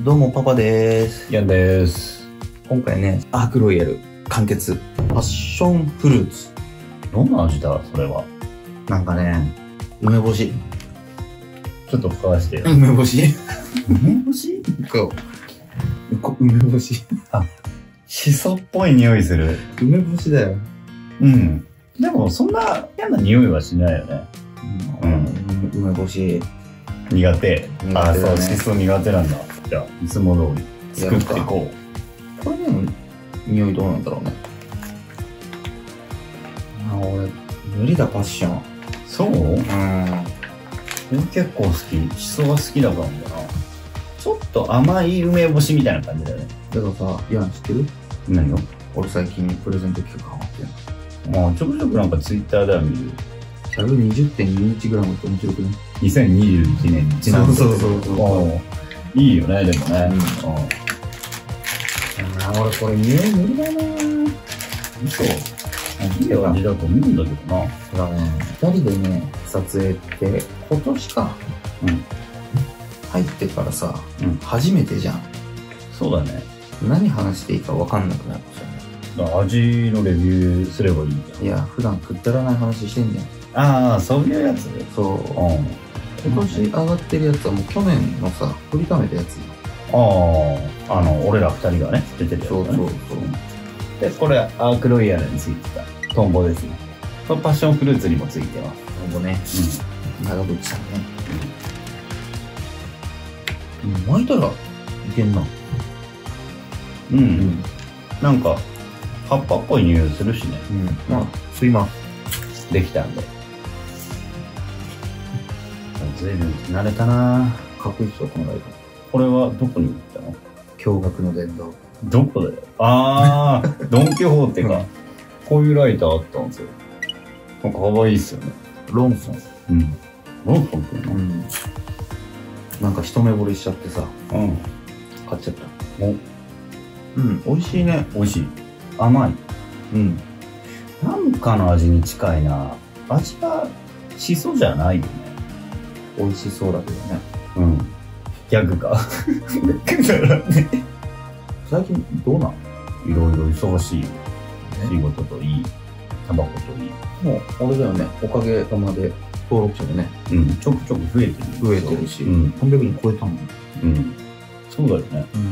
どうもパパです。ヤンです。今回ね、アークロイヤル完結。パッションフルーツ。どんな味だ？それは。なんかね、梅干し。ちょっと深わしてよ。梅干し？梅干し？そう。こ梅干し。しそっぽい匂いする。梅干しだよ。うん。でも、そんな嫌な匂いはしないよね。うん。梅干し。苦手。苦手だねあ、そう、しそ苦手なんだ。じゃあ、いつも通り作っていここれでも、匂いどうなんだろうね。あ、俺、無理だ、パッション。う。そう？うん。俺結構好き。しそが好きだからな。ちょっと甘い梅干しみたいな感じだよね。だからさ、イアン知ってる？何を？俺最近プレゼント企画ハマってんの。まあ、ちょくちょくなんかツイッターでは見る。120.21グラムって面白くね。2021年にちなんで。そうそうそうそういいよね、でもね。うんうん俺これ匂い無理だなぁ。嘘いい感じだと思うんだけどな。ほらね、二人でね、撮影って今年か。うん。入ってからさ、うん初めてじゃん。そうだね。何話していいか分かんなくなるんですよね。味のレビューすればいいん。いや、普段くだらない話してんじゃん。ああ、そういうやつ？そう。うん。今年上がってるやつはもう去年のさ、振りためたやつ。ああ、あの、俺ら二人がね、出てるやつだね。そうそうそう。で、これ、アークロイヤルについてたトンボですね。これパッションフルーツにもついてます。今後ね、長渕さんね。うん、巻いたらいけんな。うん。うん。なんか、葉っぱっぽい匂いするしね。うん。まあ、すいません。できたんで。ずいぶん慣れたなかっこいいっこのライト。これはどこに売ったの？驚愕の殿堂。どこだよ？ああ、ドン・キホーテか。こういうライターあったんですよ。なんか可愛いっすよね。ロンソン。うん。ロンソンっていうのん。なんか一目惚れしちゃってさ、うん。買っちゃった。お、うん、美味しいね。美味しい。甘い。うん。なんかの味に近いな。味はしそじゃないよね。美味しそうだけどね。うん。ギャグ。最近どうなん？いろいろ忙しいよ。仕事といい、タバコといい。もう、あれだよね。おかげさまで登録者でね、うん。ちょくちょく増えてる。増えてるし、うん。300人超えたもん。うん。そうだよね。うん。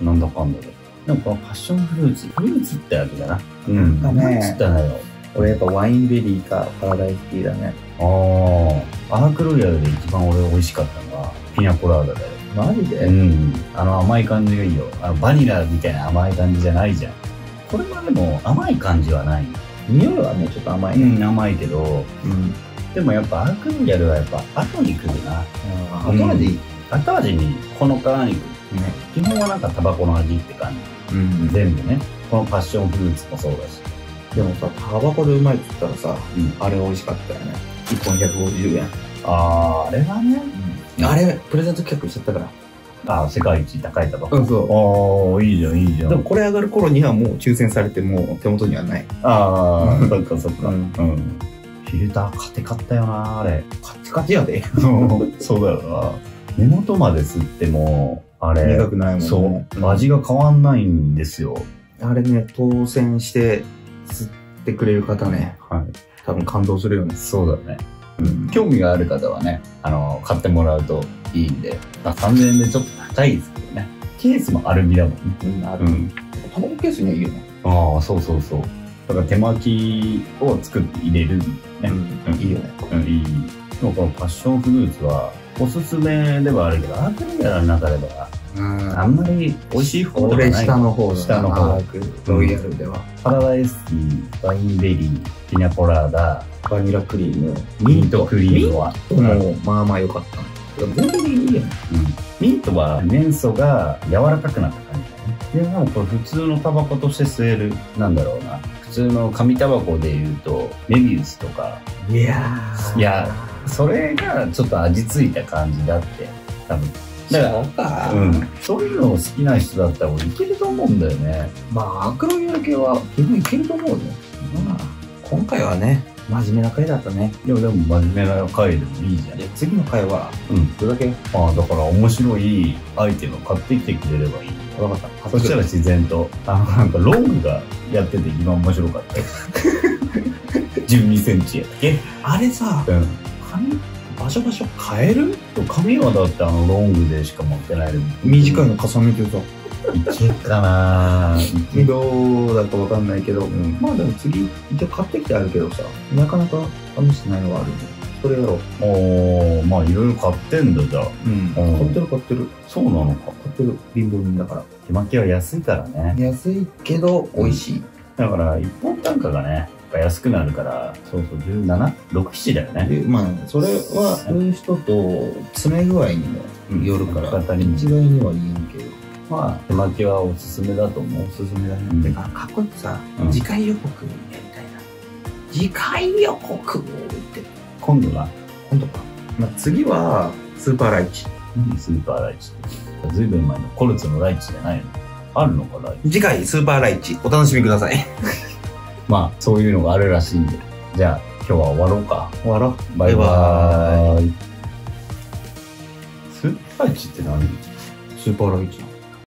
うん。なんだかんだで。でもこのパッションフルーツ、フルーツってわけだな。うなんかねなんつったのよ。俺やっぱワインベリーかパラダイスティーだね。ああ。アークロイヤルで一番俺美味しかったのは、ピナコラーダだよ。マジで、うん。あの甘い感じがいいよ。あのバニラみたいな甘い感じじゃないじゃん。これはでも甘い感じはない。匂いはね、ちょっと甘いね。うん、甘いけど、うん。でもやっぱアークロイヤルはやっぱ後に来るな。あ後味？後味にこのからに来る。基本はなんかタバコの味って感じ。うん全部ね。このパッションフルーツもそうだし。でもさ、タバコでうまいって言ったらさ、うん。あれ美味しかったよね。1本150円。あー、あれはね。あれ、プレゼント企画しちゃったから。あー、世界一高いタバコ。うん、そう。おー、いいじゃん、いいじゃん。でもこれ上がる頃にはもう抽選されてもう手元にはない。あー、そっかそっか。ううんん。フィルター買って買ったよな、あれ。カチカチやで。そうだよな。根元まで吸っても、あれ、苦くないもんね。そう、味が変わんないんですよ。あれね、当選して吸ってくれる方ね、はい。多分感動するよね。そうだね。うん。興味がある方はね、あの、買ってもらうといいんで。まあ、3000円でちょっと高いですけどね。ケースもアルミだもんね。うん、ある。うん。タバコケースにはいいよね。ああ、そうそうそう。だから手巻きを作って入れるんだよね。うん。いいよね。うん、いい。でもこのパッションフルーツは、おすすめではあるけど、アークロイヤルの中では、うんあんまり美味しい方ではない。俺下の方下の方ロイヤルでは。パラダイスティー、ワインベリー、ピナコラーダ、バニラクリーム、ミントクリームは。ミントもまあまあ良かったね。全然いいよね。うん。ミントはメンソールが柔らかくなった感じだね。でもこれ普通のタバコとして吸える、なんだろうな。普通の紙タバコで言うと、メビウスとか、いやいやそれがちょっと味付いた感じだって、多分。だからそうか。うん。そういうのを好きな人だったら俺いけると思うんだよね。まあ、 Ark Royal 系は基本いけると思うよ。まあ、今回はね、真面目な回だったね。いや、でも真面目な回でもいいじゃん。で、次の回は、うん。どれだけああ、だから面白いアイテムを買ってきてくれればいい。分かった。そしたら自然と、あの、なんかロングがやってて一番面白かったよ。12センチやっけ？あれさ、うん。髪、場所場所変える？髪はだってあのロングでしか持ってないで短いの重ねてさ。いけっかなぁ。どうだかわかんないけど、んまあでも次、一応買ってきてあるけどさ、なかなか試してないのがあるんで、それやろう。おー、まあいろいろ買ってんだじゃあ。うん。うん買ってる買ってる。そうなのか。買ってる。貧乏人だから。手巻きは安いからね。安いけど、美味しい。だから一本単価がね、ぱ安くなるから、そうそう、17?6、7だよね。で、まあ、それは、そういう人と、詰め具合にもよるから、方にも一概には言えんけど、まあ、手巻きはおすすめだと思う。おすすめだね。うんてか、かっこよくさ、うん次回予告やりたいな。次回予告って、今度は、本当か。まあ、次は、スーパーライチ。何スーパーライチって。ずいぶん前のコルツのライチじゃないの？あるのかライチ？次回、スーパーライチ、お楽しみください。まあ、そういうのがあるらしいんで。じゃあ、今日は終わろうか。終わろう。バイバーイ。スーパーライチって何？スーパーライチ。